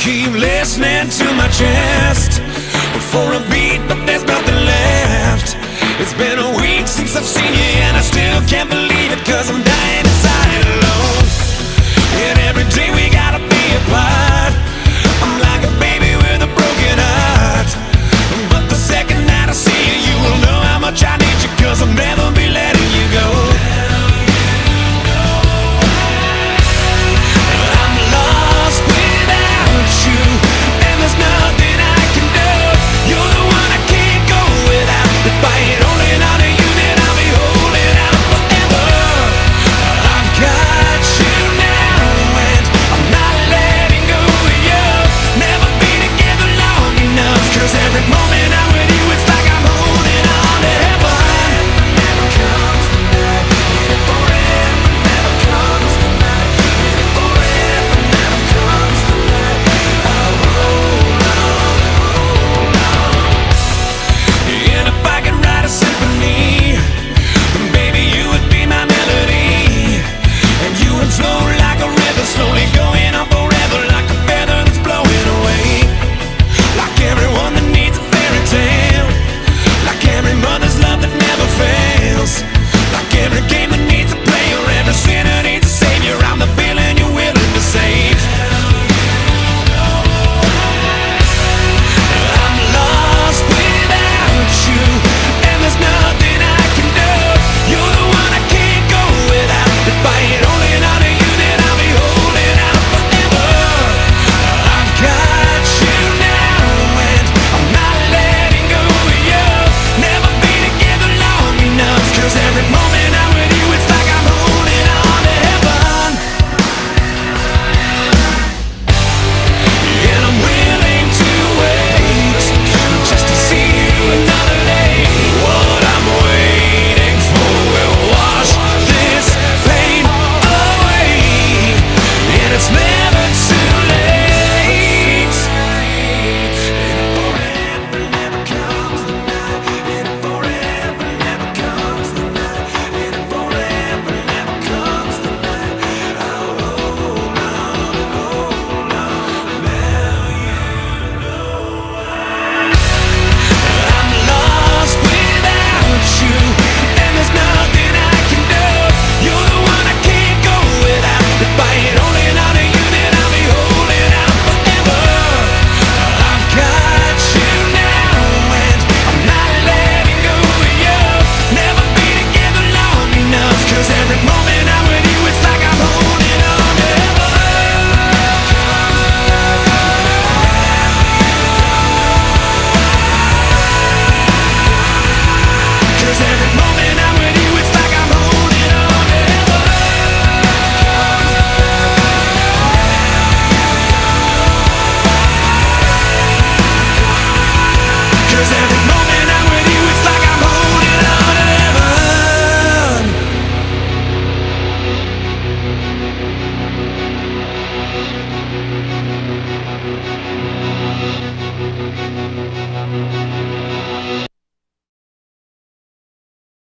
keep listening to my chest for a beat, but there's nothing left. It's been a week since I've seen you, and I still can't believe it, cause I'm dying.